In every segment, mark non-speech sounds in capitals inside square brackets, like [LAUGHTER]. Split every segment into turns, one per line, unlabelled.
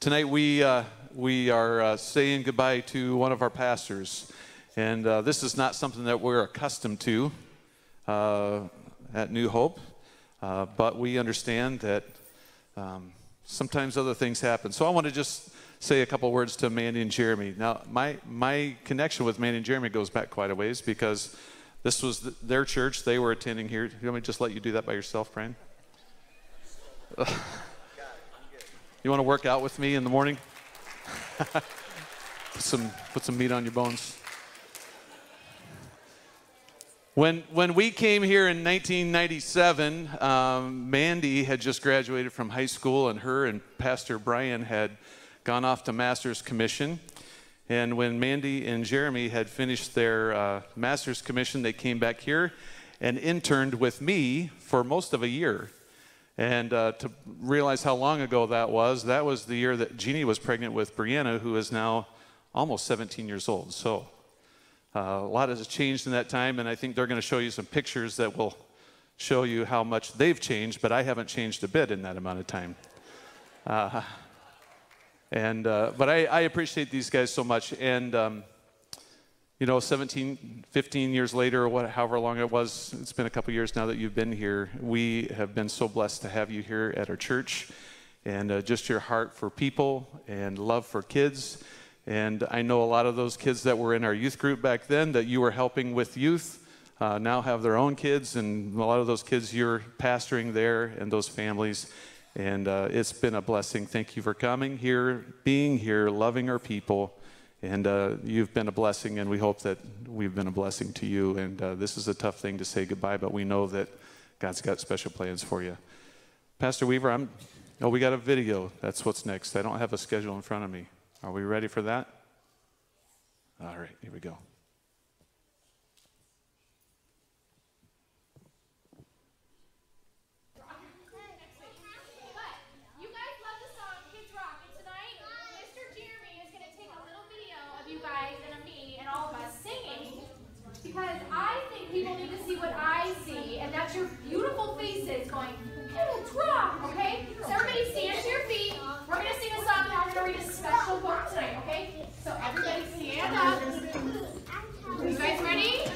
tonight we, uh, we are uh, saying goodbye to one of our pastors. And uh, this is not something that we're accustomed to uh, at New Hope, uh, but we understand that um, sometimes other things happen. So I want to just say a couple words to Mandee and Jeremy. Now, my, my connection with Mandee and Jeremy goes back quite a ways because this was th- their church. They were attending here. You want me to just let you do that by yourself, Brian? [LAUGHS] you want to work out with me in the morning? [LAUGHS] put, some, put some meat on your bones. When, when we came here in 1997, um, Mandee had just graduated from high school, and her and Pastor Brian had gone off to master's commission. And when Mandee and Jeremy had finished their uh, master's commission, they came back here and interned with me for most of a year. And uh, to realize how long ago that was, that was the year that Jeannie was pregnant with Brianna, who is now almost 17 years old. So uh, a lot has changed in that time, and I think they're going to show you some pictures that will show you how much they've changed, but I haven't changed a bit in that amount of time. Uh, and uh, but I, I, appreciate these guys so much, and um, you know, 17, 15 years later, or what, however long it was, it's been a couple years now that you've been here. We have been so blessed to have you here at our church, and uh, just your heart for people and love for kids and I know a lot of those kids that were in our youth group back then that you were helping with youth uh, now have their own kids, and a lot of those kids you're pastoring there and those families. And uh, it's been a blessing. Thank you for coming here, being here, loving our people. And uh, you've been a blessing, and we hope that we've been a blessing to you. And uh, this is a tough thing to say goodbye, but we know that God's got special plans for you. Pastor Weaver, I'm. Oh, we got a video. That's what's next. I don't have a schedule in front of me. Are we ready for that? All right, here we go.
tonight, okay? So everybody stand up. Are you guys ready?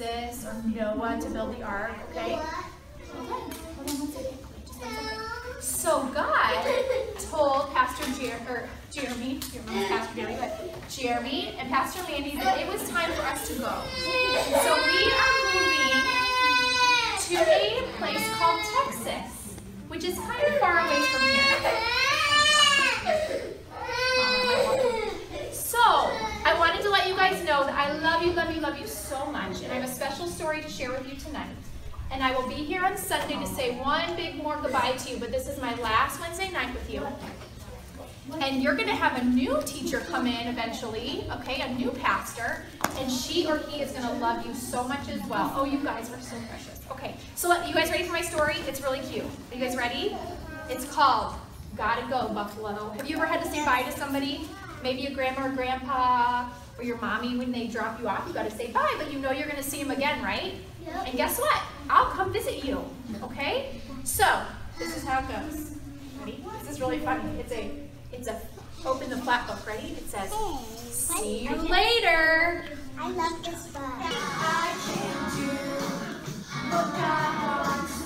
Moses or Noah to build the ark, okay? So God told Pastor Jer- or Jeremy, Jeremy, Pastor Jeremy, but Jeremy and Pastor Mandee that it was time for us to go. So we are moving to a place called Texas, which is kind of far away from here. So, I wanted to let you guys know that I love you, love you, love you so much, and I have a special story to share with you tonight. And I will be here on Sunday to say one big more goodbye to you, but this is my last Wednesday night with you. And you're going to have a new teacher come in eventually, okay, a new pastor, and she or he is going to love you so much as well. Oh, you guys are so precious. Okay, so you guys ready for my story? It's really cute. Are you guys ready? It's called Gotta Go, Buffalo. Have you ever had to say bye to somebody? Maybe a grandma or grandpa or your mommy when they drop you off, you gotta say bye, but you know you're gonna see them again, right? Yep. And guess what? I'll come visit you, okay? So, this is how it goes. Ready? This is really funny. It's a, it's a, open the flat book, ready? It says, see you later.
I love this book.
I can do what God wants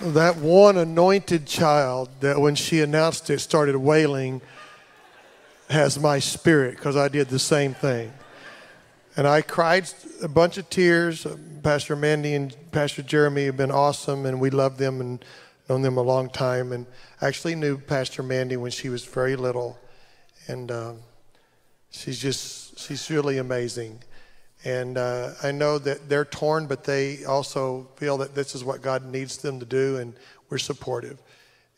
that one anointed child that when she announced it started wailing has my spirit because I did the same thing. And I cried a bunch of tears. Pastor Mandee and Pastor Jeremy have been awesome, and we love them and known them a long time. And actually knew Pastor Mandee when she was very little, and um, she's just she's really amazing. And uh, I know that they're torn, but they also feel that this is what God needs them to do, and we're supportive.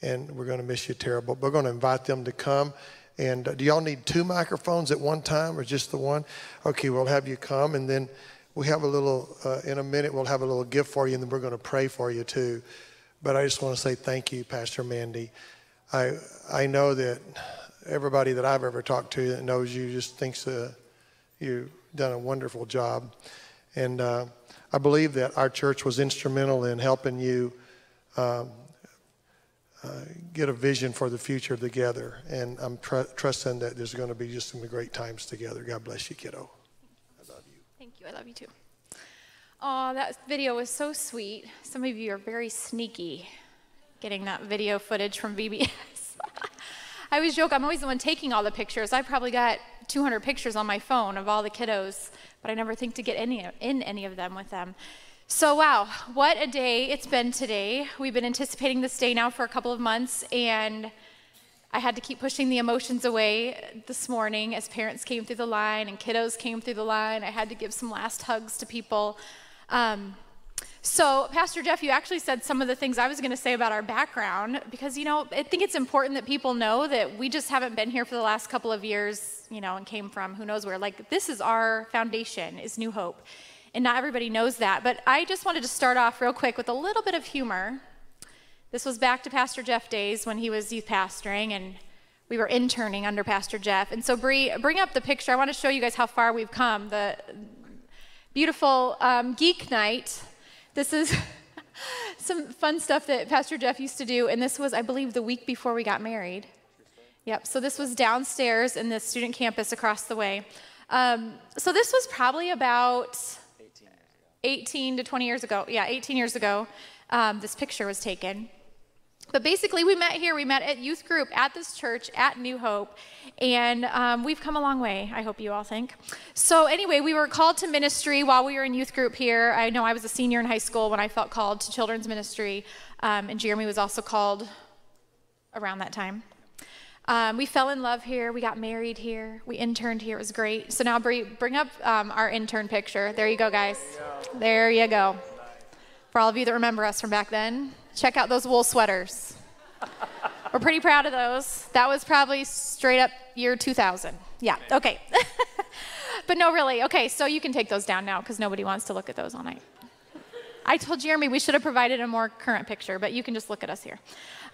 And we're going to miss you terrible. We're going to invite them to come. And uh, do y'all need two microphones at one time or just the one? Okay, we'll have you come, and then we have a little, uh, in a minute, we'll have a little gift for you, and then we're going to pray for you too. But I just want to say thank you, Pastor Mandee. I, I know that everybody that I've ever talked to that knows you just thinks uh, you've done a wonderful job. And uh, I believe that our church was instrumental in helping you um, uh, get a vision for the future together. And I'm tr- trusting that there's going to be just some great times together. God bless you, kiddo. I love you.
Thank you. I love you too. Oh, that video was so sweet. Some of you are very sneaky getting that video footage from VBS. [LAUGHS] I always joke, I'm always the one taking all the pictures. I probably got 200 pictures on my phone of all the kiddos, but I never think to get any in any of them with them. So, wow, what a day it's been today. We've been anticipating this day now for a couple of months, and I had to keep pushing the emotions away this morning as parents came through the line and kiddos came through the line. I had to give some last hugs to people. Um, so, Pastor Jeff, you actually said some of the things I was going to say about our background because, you know, I think it's important that people know that we just haven't been here for the last couple of years, you know, and came from who knows where. Like, this is our foundation, is New Hope. And not everybody knows that. But I just wanted to start off real quick with a little bit of humor. This was back to Pastor Jeff days when he was youth pastoring and we were interning under Pastor Jeff. And so, Bree, bring up the picture. I want to show you guys how far we've come. The beautiful um, geek night. This is [LAUGHS] some fun stuff that Pastor Jeff used to do. And this was, I believe, the week before we got married. Yep, so this was downstairs in the student campus across the way. Um, so this was probably about 18 to 20 years ago. Yeah, 18 years ago, um, this picture was taken. But basically, we met here. We met at youth group at this church at New Hope, and um, we've come a long way. I hope you all think. So anyway, we were called to ministry while we were in youth group here. I know I was a senior in high school when I felt called to children's ministry, um, and Jeremy was also called around that time. Um, we fell in love here. We got married here. We interned here. It was great. So now, Bree, bring up um, our intern picture. There you go, guys. There you go. For all of you that remember us from back then, check out those wool sweaters. We're pretty proud of those. That was probably straight up year 2000. Yeah, okay. [LAUGHS] but no, really. Okay, so you can take those down now because nobody wants to look at those all night. I told Jeremy we should have provided a more current picture, but you can just look at us here.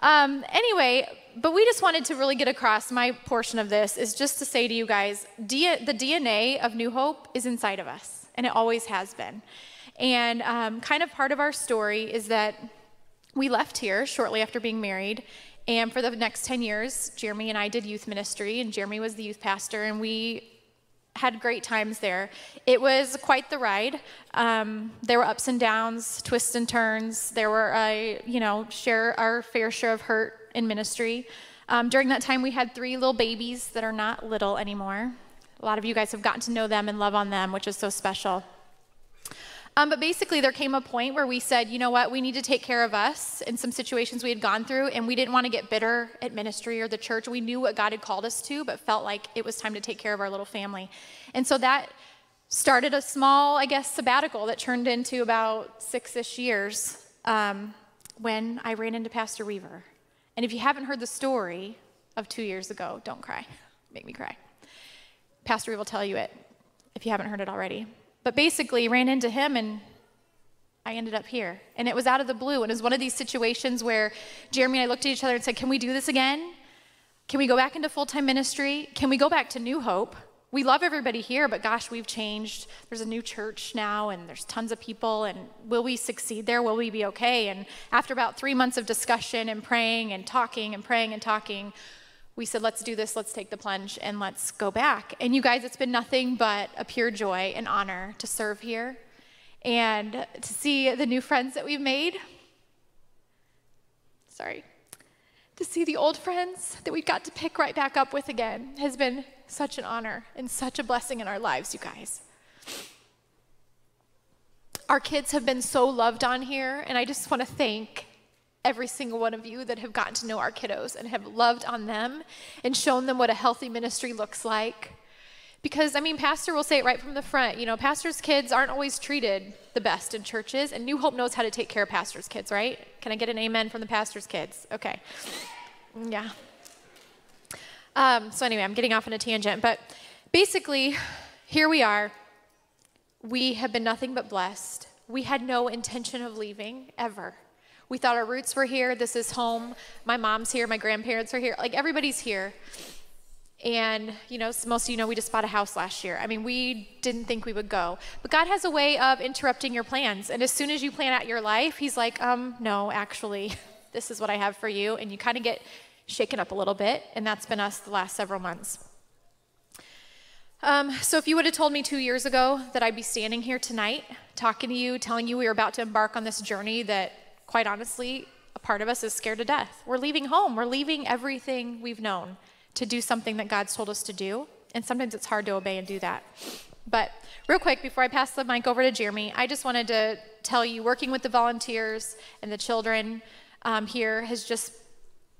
Um, anyway, but we just wanted to really get across my portion of this is just to say to you guys D- the DNA of New Hope is inside of us, and it always has been. And um, kind of part of our story is that we left here shortly after being married. And for the next 10 years, Jeremy and I did youth ministry, and Jeremy was the youth pastor, and we had great times there. It was quite the ride. Um, there were ups and downs, twists and turns. There were, uh, you know, share our fair share of hurt in ministry. Um, during that time, we had three little babies that are not little anymore. A lot of you guys have gotten to know them and love on them, which is so special. Um, but basically, there came a point where we said, you know what, we need to take care of us in some situations we had gone through, and we didn't want to get bitter at ministry or the church. We knew what God had called us to, but felt like it was time to take care of our little family. And so that started a small, I guess, sabbatical that turned into about six ish years um, when I ran into Pastor Weaver. And if you haven't heard the story of two years ago, don't cry. Make me cry. Pastor Weaver will tell you it if you haven't heard it already. But basically, ran into him and I ended up here. And it was out of the blue. And it was one of these situations where Jeremy and I looked at each other and said, Can we do this again? Can we go back into full time ministry? Can we go back to New Hope? We love everybody here, but gosh, we've changed. There's a new church now, and there's tons of people. And will we succeed there? Will we be okay? And after about three months of discussion and praying and talking and praying and talking, we said, let's do this, let's take the plunge, and let's go back. And you guys, it's been nothing but a pure joy and honor to serve here and to see the new friends that we've made. Sorry. To see the old friends that we've got to pick right back up with again has been such an honor and such a blessing in our lives, you guys. Our kids have been so loved on here, and I just want to thank every single one of you that have gotten to know our kiddos and have loved on them and shown them what a healthy ministry looks like. Because, I mean, Pastor will say it right from the front. You know, pastors' kids aren't always treated the best in churches, and New Hope knows how to take care of pastors' kids, right? Can I get an amen from the pastor's kids? Okay. Yeah. Um, so, anyway, I'm getting off on a tangent, but basically, here we are. We have been nothing but blessed. We had no intention of leaving ever. We thought our roots were here. This is home. My mom's here. My grandparents are here. Like everybody's here. And, you know, most of you know we just bought a house last year. I mean, we didn't think we would go. But God has a way of interrupting your plans. And as soon as you plan out your life, He's like, um, no, actually, [LAUGHS] this is what I have for you. And you kind of get shaken up a little bit. And that's been us the last several months. Um, so, if you would have told me two years ago that I'd be standing here tonight talking to you, telling you we were about to embark on this journey that quite honestly, a part of us is scared to death. We're leaving home, we're leaving everything we've known to do something that God's told us to do. And sometimes it's hard to obey and do that. But real quick, before I pass the mic over to Jeremy, I just wanted to tell you working with the volunteers and the children um, here has just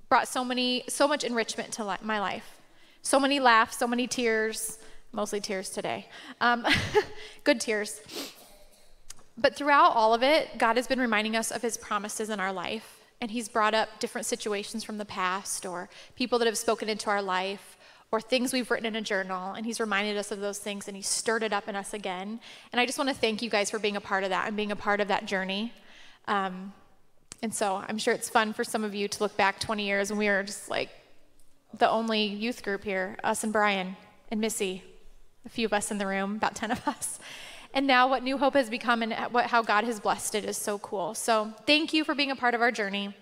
brought so many, so much enrichment to li- my life. So many laughs, so many tears, mostly tears today. Um, [LAUGHS] good tears. But throughout all of it, God has been reminding us of his promises in our life. And he's brought up different situations from the past or people that have spoken into our life or things we've written in a journal. And he's reminded us of those things and he's stirred it up in us again. And I just want to thank you guys for being a part of that and being a part of that journey. Um, and so I'm sure it's fun for some of you to look back 20 years and we were just like the only youth group here, us and Brian and Missy, a few of us in the room, about 10 of us. And now, what New Hope has become and what, how God has blessed it is so cool. So, thank you for being a part of our journey.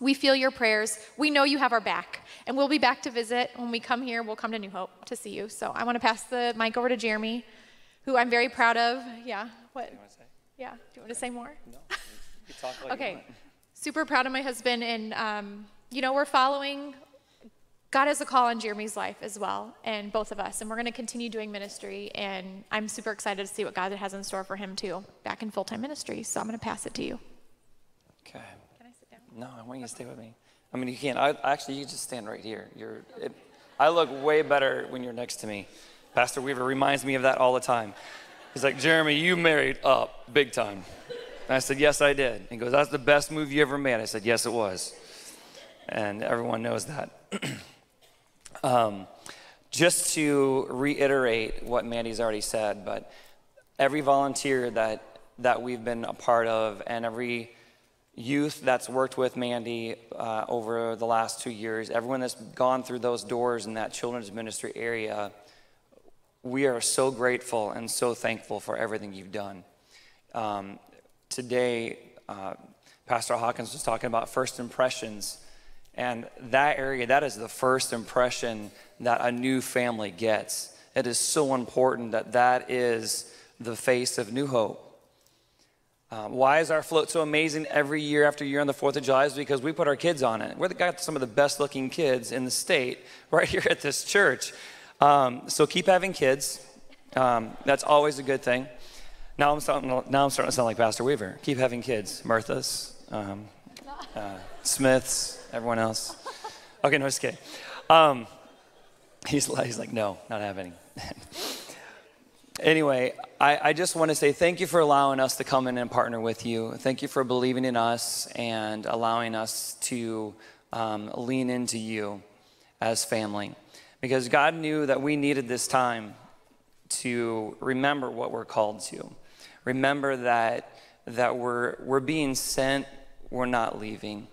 We feel your prayers. We know you have our back. And we'll be back to visit. When we come here, we'll come to New Hope to see you. So, I want to pass the mic over to Jeremy, who I'm very proud of. Yeah. What? Yeah. Do you want to say more?
No. You talk like [LAUGHS]
okay. Super proud of my husband. And, um, you know, we're following God has a call on Jeremy's life as well, and both of us. And we're going to continue doing ministry. And I'm super excited to see what God has in store for him, too, back in full time ministry. So I'm going to pass it to you.
Okay.
Can I sit down?
No, I want you to stay with me. I mean, you can't. I, actually, you just stand right here. You're. It, I look way better when you're next to me. Pastor Weaver reminds me of that all the time. He's like, Jeremy, you married up big time. And I said, Yes, I did. He goes, That's the best move you ever made. I said, Yes, it was. and everyone knows that. [CLEARS THROAT] um, just to reiterate what Mandee's already said, but every volunteer that that we've been a part of, and every youth that's worked with Mandee uh, over the last two years, everyone that's gone through those doors in that children's ministry area, we are so grateful and so thankful for everything you've done. Um, today, uh, Pastor Hawkins was talking about first impressions. And that area, that is the first impression that a new family gets. It is so important that that is the face of New Hope. Um, why is our float so amazing every year after year on the 4th of July? Is because we put our kids on it. We've got some of the best looking kids in the state [LAUGHS] right here at this church. Um, so keep having kids. Um, that's always a good thing. Now I'm, starting, now I'm starting to sound like Pastor Weaver. Keep having kids. Martha's, um, uh, Smith's, everyone else. Okay, no, just kidding. Um, he's, he's like, no, not having. [LAUGHS] anyway, I, I, just want to say thank you for allowing us to come in and partner with you. Thank you for believing in us and allowing us to um, lean into you as family. Because God knew that we needed this time to remember what we're called to. Remember that, that we're, we're being sent, we're not leaving.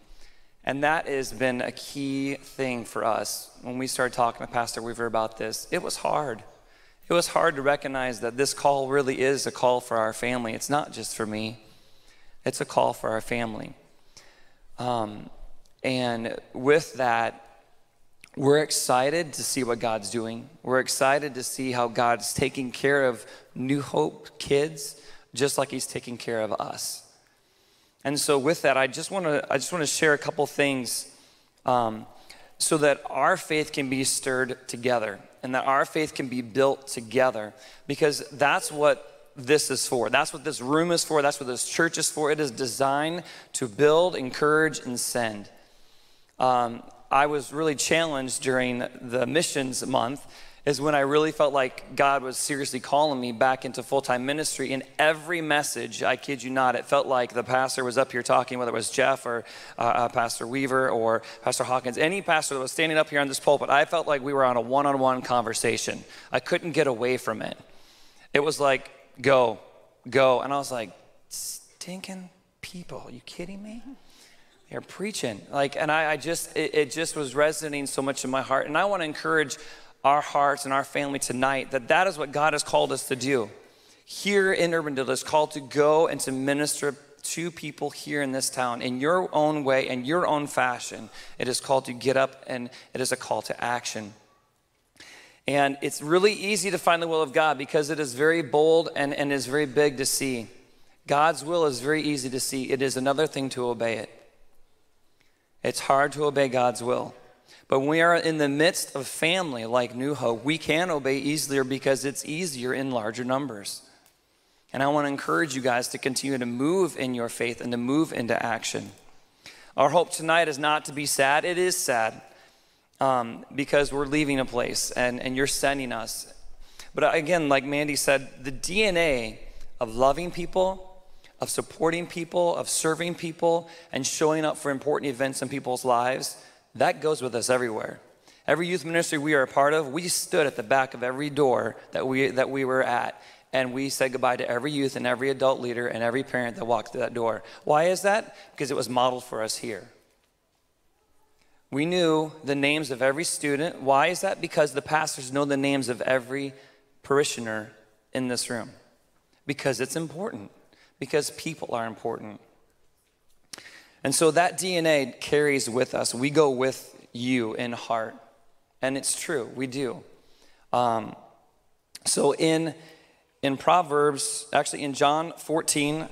And that has been a key thing for us. When we started talking to Pastor Weaver about this, it was hard. It was hard to recognize that this call really is a call for our family. It's not just for me, it's a call for our family. Um, and with that, we're excited to see what God's doing. We're excited to see how God's taking care of New Hope kids just like He's taking care of us. And so, with that, I just want to I just want to share a couple things um, so that our faith can be stirred together and that our faith can be built together because that's what this is for. That's what this room is for. That's what this church is for. It is designed to build, encourage, and send. Um, I was really challenged during the missions month is when I really felt like God was seriously calling me back into full time ministry. In every message, I kid you not, it felt like the pastor was up here talking, whether it was Jeff or uh, uh, Pastor Weaver or Pastor Hawkins, any pastor that was standing up here on this pulpit, I felt like we were on a one on one conversation. I couldn't get away from it. It was like, go, go. And I was like, stinking people, are you kidding me? They're preaching. Like, and I, I just, it, it just was resonating so much in my heart. And I want to encourage our hearts and our family tonight that that is what God has called us to do. Here in Urbandale is called to go and to minister to people here in this town in your own way and your own fashion. It is called to get up and it is a call to action. And it's really easy to find the will of God because it is very bold and, and is very big to see. God's will is very easy to see. It is another thing to obey it. It's hard to obey God's will. But when we are in the midst of family like New Hope, we can obey easier because it's easier in larger numbers. And I want to encourage you guys to continue to move in your faith and to move into action. Our hope tonight is not to be sad. It is sad um, because we're leaving a place and, and you're sending us. But again, like Mandee said, the DNA of loving people, of supporting people, of serving people, and showing up for important events in people's lives that goes with us everywhere. Every youth ministry we are a part of, we stood at the back of every door that we, that we were at, and we said goodbye to every youth and every adult leader and every parent that walked through that door. Why is that? Because it was modeled for us here. We knew the names of every student. Why is that? Because the pastors know the names of every parishioner in this room. Because it's important. Because people are important. And so that DNA carries with us. We go with you in heart. And it's true, we do. Um, so in, in Proverbs, actually in John 14,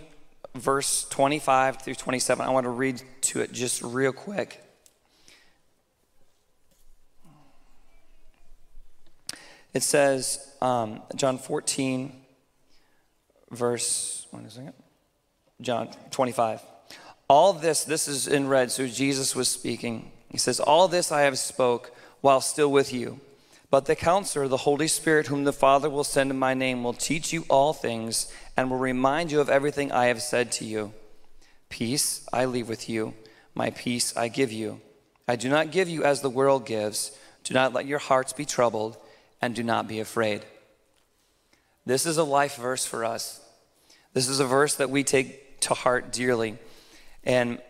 verse 25 through 27, I want to read to it just real quick. It says, um, John 14, verse, one second, John 25. All this, this is in red, so Jesus was speaking. He says, All this I have spoke while still with you. But the counselor, the Holy Spirit, whom the Father will send in my name, will teach you all things and will remind you of everything I have said to you. Peace I leave with you, my peace I give you. I do not give you as the world gives. Do not let your hearts be troubled, and do not be afraid. This is a life verse for us. This is a verse that we take to heart dearly. And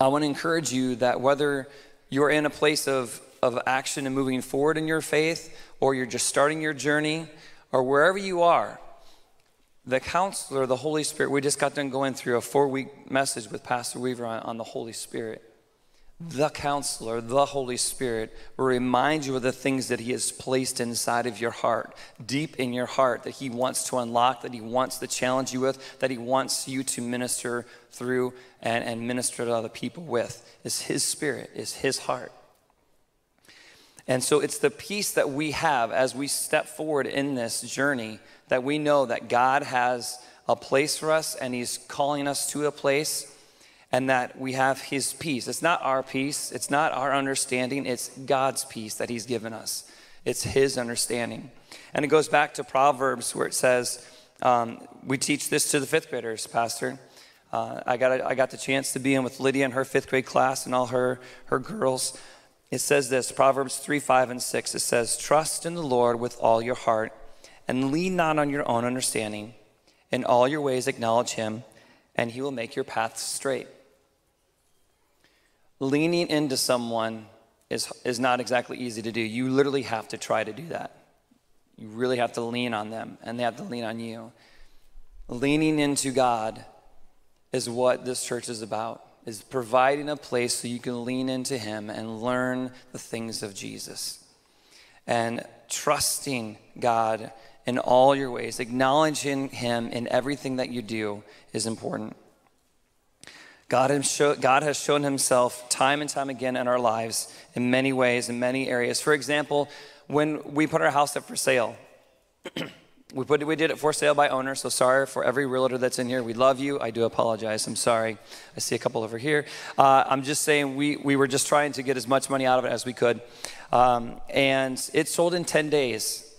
I want to encourage you that whether you're in a place of, of action and moving forward in your faith, or you're just starting your journey, or wherever you are, the counselor, the Holy Spirit, we just got done going through a four week message with Pastor Weaver on, on the Holy Spirit the counselor, the Holy Spirit, will remind you of the things that He has placed inside of your heart, deep in your heart, that He wants to unlock, that He wants to challenge you with, that He wants you to minister through and, and minister to other people with. Is His Spirit, is His heart. And so it's the peace that we have as we step forward in this journey that we know that God has a place for us and He's calling us to a place and that we have His peace. It's not our peace, it's not our understanding, it's God's peace that He's given us. It's His understanding. And it goes back to Proverbs where it says, um, we teach this to the fifth graders, Pastor. Uh, I, got a, I got the chance to be in with Lydia and her fifth grade class and all her, her girls. It says this Proverbs 3, 5, and 6. It says, Trust in the Lord with all your heart and lean not on your own understanding. In all your ways acknowledge him, and he will make your paths straight leaning into someone is, is not exactly easy to do. You literally have to try to do that. You really have to lean on them, and they have to lean on you. Leaning into God is what this church is about, is providing a place so you can lean into Him and learn the things of Jesus. And trusting God in all your ways, acknowledging Him in everything that you do is important. God has, show, God has shown himself time and time again in our lives in many ways, in many areas. For example, when we put our house up for sale, [CLEARS THROAT] we, put, we did it for sale by owner, so sorry for every realtor that's in here. We love you. I do apologize. I'm sorry. I see a couple over here. Uh, I'm just saying we, we were just trying to get as much money out of it as we could. Um, and it sold in 10 days.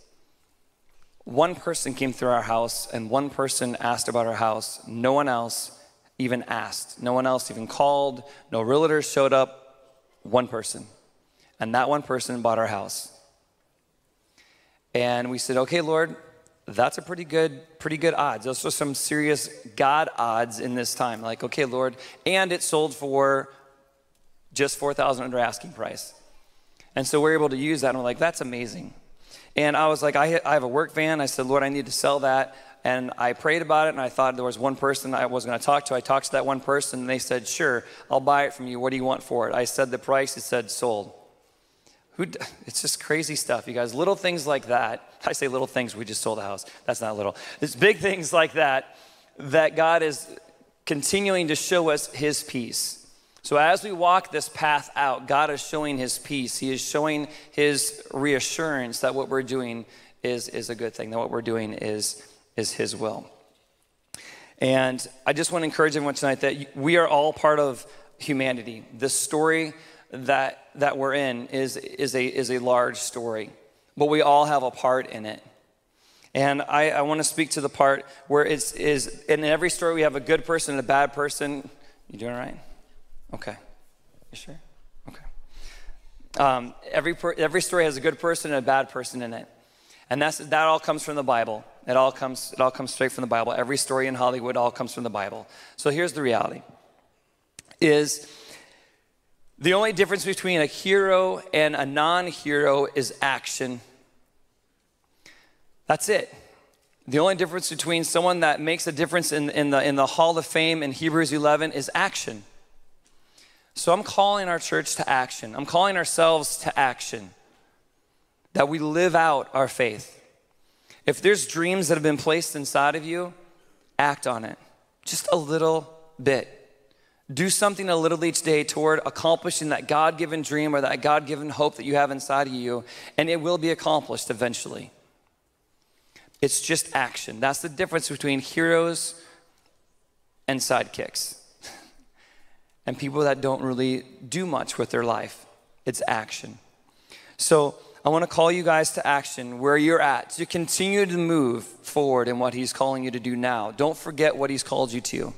One person came through our house, and one person asked about our house. No one else even asked. No one else even called. No realtors showed up. One person. And that one person bought our house. And we said, okay, Lord, that's a pretty good, pretty good odds. Those are some serious God odds in this time. Like, okay, Lord, and it sold for just 4,000 under asking price. And so we're able to use that. And we're like, that's amazing. And I was like, I, I have a work van. I said, Lord, I need to sell that. And I prayed about it, and I thought there was one person I was going to talk to. I talked to that one person, and they said, Sure, I'll buy it from you. What do you want for it? I said the price, it said sold. Who, [LAUGHS] it's just crazy stuff, you guys. Little things like that. [LAUGHS] I say little things, we just sold a house. That's not little. It's big things like that that God is continuing to show us His peace. So, as we walk this path out, God is showing His peace. He is showing His reassurance that what we're doing is, is a good thing, that what we're doing is is His will. And I just want to encourage everyone tonight that we are all part of humanity. The story that, that we're in is, is, a, is a large story, but we all have a part in it. And I, I want to speak to the part where it's is in every story we have a good person and a bad person. You doing all right? Okay. You sure? Okay. Um, every, every story has a good person and a bad person in it. And that's, that all comes from the Bible. It all comes, it all comes straight from the Bible. Every story in Hollywood all comes from the Bible. So here's the reality is the only difference between a hero and a non-hero is action. That's it. The only difference between someone that makes a difference in, in, the, in the Hall of Fame in Hebrews 11 is action. So I'm calling our church to action. I'm calling ourselves to action. That we live out our faith. If there's dreams that have been placed inside of you, act on it. Just a little bit. Do something a little each day toward accomplishing that God given dream or that God given hope that you have inside of you, and it will be accomplished eventually. It's just action. That's the difference between heroes and sidekicks [LAUGHS] and people that don't really do much with their life. It's action. So, I want to call you guys to action where you're at to continue to move forward in what He's calling you to do now. Don't forget what He's called you to.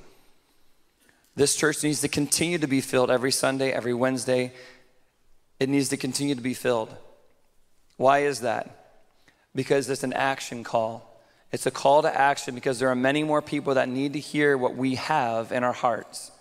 This church needs to continue to be filled every Sunday, every Wednesday. It needs to continue to be filled. Why is that? Because it's an action call. It's a call to action because there are many more people that need to hear what we have in our hearts.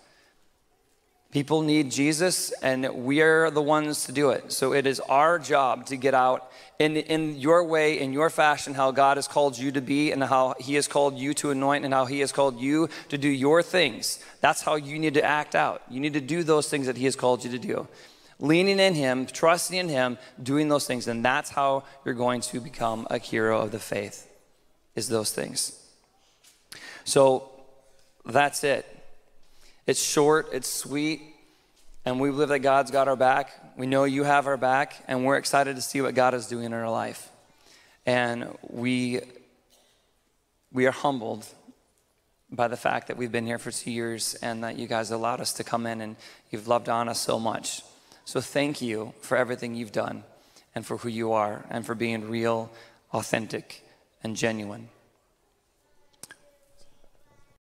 People need Jesus, and we are the ones to do it. So it is our job to get out in, in your way, in your fashion, how God has called you to be, and how He has called you to anoint, and how He has called you to do your things. That's how you need to act out. You need to do those things that He has called you to do. Leaning in Him, trusting in Him, doing those things, and that's how you're going to become a hero of the faith, is those things. So that's it. It's short, it's sweet, and we believe that God's got our back. We know you have our back, and we're excited to see what God is doing in our life. And we, we are humbled by the fact that we've been here for two years and that you guys allowed us to come in and you've loved on us so much. So thank you for everything you've done and for who you are and for being real, authentic, and genuine.